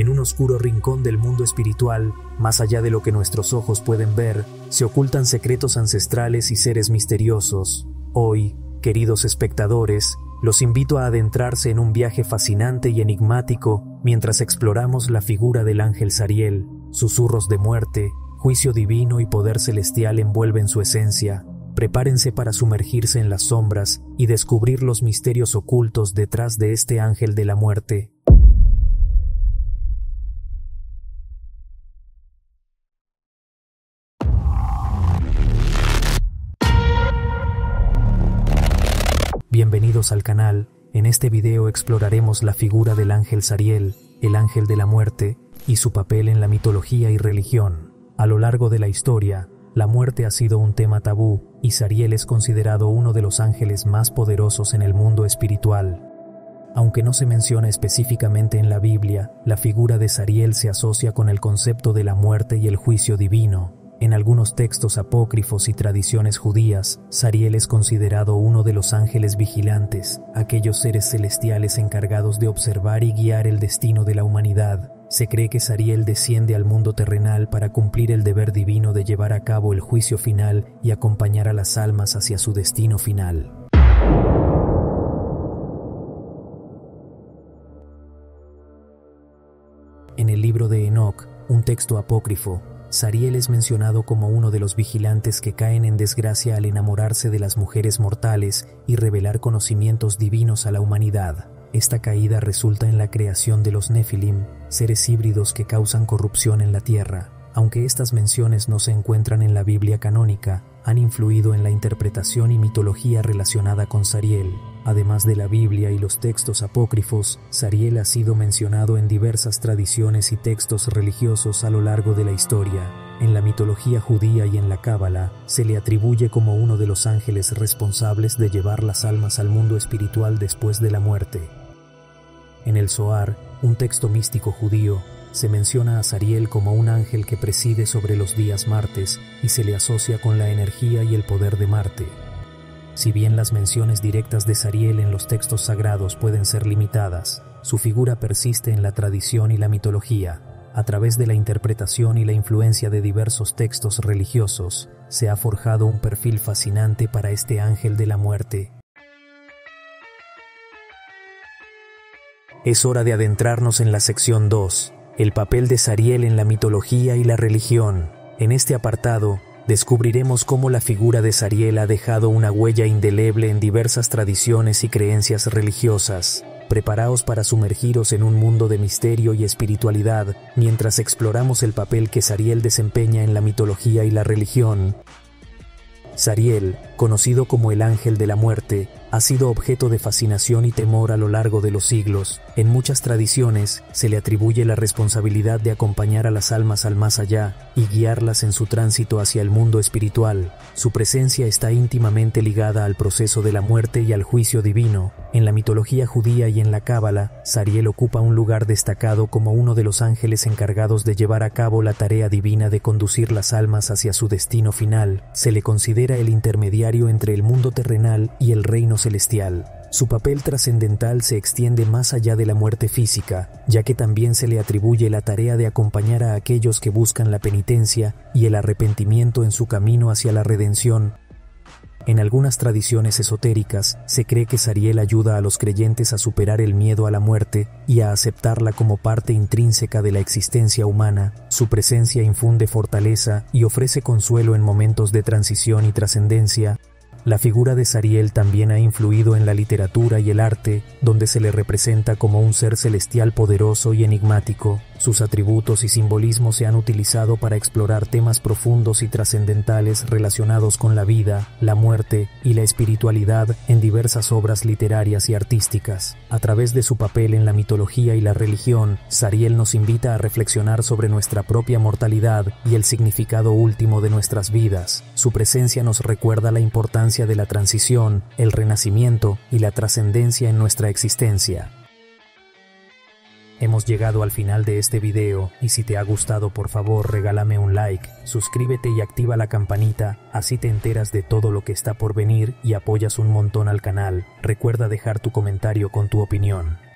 En un oscuro rincón del mundo espiritual, más allá de lo que nuestros ojos pueden ver, se ocultan secretos ancestrales y seres misteriosos. Hoy, queridos espectadores, los invito a adentrarse en un viaje fascinante y enigmático mientras exploramos la figura del ángel Sariel, susurros de muerte, juicio divino y poder celestial envuelven su esencia. Prepárense para sumergirse en las sombras y descubrir los misterios ocultos detrás de este ángel de la muerte. Bienvenidos al canal, en este video exploraremos la figura del ángel Sariel, el ángel de la muerte, y su papel en la mitología y religión. A lo largo de la historia, la muerte ha sido un tema tabú, y Sariel es considerado uno de los ángeles más poderosos en el mundo espiritual. Aunque no se menciona específicamente en la Biblia, la figura de Sariel se asocia con el concepto de la muerte y el juicio divino, en algunos textos apócrifos y tradiciones judías, Sariel es considerado uno de los ángeles vigilantes, aquellos seres celestiales encargados de observar y guiar el destino de la humanidad. Se cree que Sariel desciende al mundo terrenal para cumplir el deber divino de llevar a cabo el juicio final y acompañar a las almas hacia su destino final. En el libro de Enoch, un texto apócrifo, Sariel es mencionado como uno de los vigilantes que caen en desgracia al enamorarse de las mujeres mortales y revelar conocimientos divinos a la humanidad. Esta caída resulta en la creación de los Nefilim, seres híbridos que causan corrupción en la tierra. Aunque estas menciones no se encuentran en la Biblia canónica, han influido en la interpretación y mitología relacionada con Sariel. Además de la Biblia y los textos apócrifos, Sariel ha sido mencionado en diversas tradiciones y textos religiosos a lo largo de la historia. En la mitología judía y en la Cábala, se le atribuye como uno de los ángeles responsables de llevar las almas al mundo espiritual después de la muerte. En el Zohar, un texto místico judío, se menciona a Sariel como un ángel que preside sobre los días martes y se le asocia con la energía y el poder de Marte. Si bien las menciones directas de Sariel en los textos sagrados pueden ser limitadas, su figura persiste en la tradición y la mitología. A través de la interpretación y la influencia de diversos textos religiosos, se ha forjado un perfil fascinante para este ángel de la muerte. Es hora de adentrarnos en la sección 2, el papel de Sariel en la mitología y la religión. En este apartado, descubriremos cómo la figura de Sariel ha dejado una huella indeleble en diversas tradiciones y creencias religiosas. Preparaos para sumergiros en un mundo de misterio y espiritualidad mientras exploramos el papel que Sariel desempeña en la mitología y la religión. Sariel, conocido como el ángel de la muerte, ha sido objeto de fascinación y temor a lo largo de los siglos. En muchas tradiciones se le atribuye la responsabilidad de acompañar a las almas al más allá y guiarlas en su tránsito hacia el mundo espiritual. Su presencia está íntimamente ligada al proceso de la muerte y al juicio divino. En la mitología judía y en la Cábala, Sariel ocupa un lugar destacado como uno de los ángeles encargados de llevar a cabo la tarea divina de conducir las almas hacia su destino final. Se le considera el intermediario entre el mundo terrenal y el reino celestial. Su papel trascendental se extiende más allá de la muerte física, ya que también se le atribuye la tarea de acompañar a aquellos que buscan la penitencia y el arrepentimiento en su camino hacia la redención. En algunas tradiciones esotéricas se cree que Sariel ayuda a los creyentes a superar el miedo a la muerte y a aceptarla como parte intrínseca de la existencia humana. Su presencia infunde fortaleza y ofrece consuelo en momentos de transición y trascendencia, la figura de Sariel también ha influido en la literatura y el arte, donde se le representa como un ser celestial poderoso y enigmático. Sus atributos y simbolismos se han utilizado para explorar temas profundos y trascendentales relacionados con la vida, la muerte y la espiritualidad en diversas obras literarias y artísticas. A través de su papel en la mitología y la religión, Sariel nos invita a reflexionar sobre nuestra propia mortalidad y el significado último de nuestras vidas. Su presencia nos recuerda la importancia de la transición, el renacimiento y la trascendencia en nuestra existencia. Hemos llegado al final de este video y si te ha gustado por favor regálame un like, suscríbete y activa la campanita, así te enteras de todo lo que está por venir y apoyas un montón al canal. Recuerda dejar tu comentario con tu opinión.